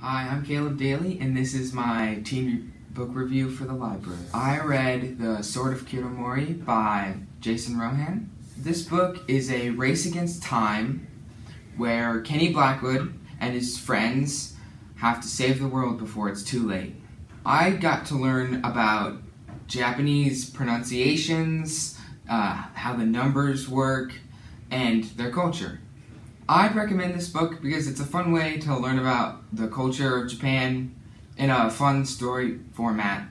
Hi, I'm Caleb Daly, and this is my teen book review for the library. I read The Sword of Kuromori by Jason Rohan. This book is a race against time where Kenny Blackwood and his friends have to save the world before it's too late. I got to learn about Japanese pronunciations, uh, how the numbers work, and their culture. I'd recommend this book because it's a fun way to learn about the culture of Japan in a fun story format